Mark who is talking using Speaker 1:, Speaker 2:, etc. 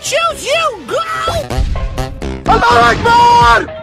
Speaker 1: choose you! I choose you! Go!
Speaker 2: Allah Akbar!